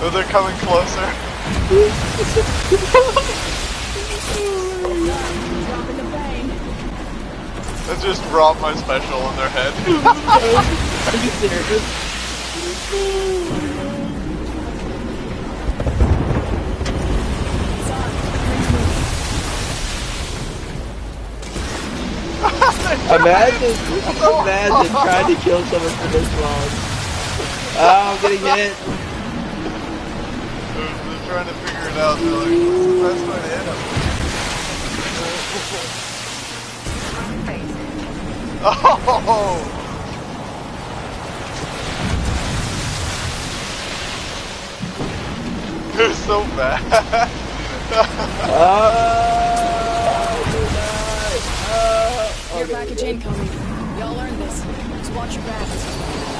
Oh, they're coming closer. Dropping the bang. I just dropped my special on their head. Are you serious? It's on. Imagine, imagine trying to kill someone for this long. Oh, I'm getting hit. They're, they're trying to figure it out. They're like, what's the best way to hit him? Oh! They're so bad. Oh. Oh, Care okay. package incoming. Y'all learned this. Just watch your backs.